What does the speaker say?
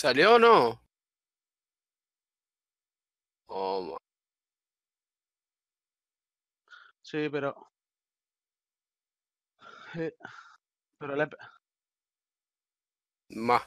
¿Salió o no? Oh, ma- Sí, pero... eh, pero le... más.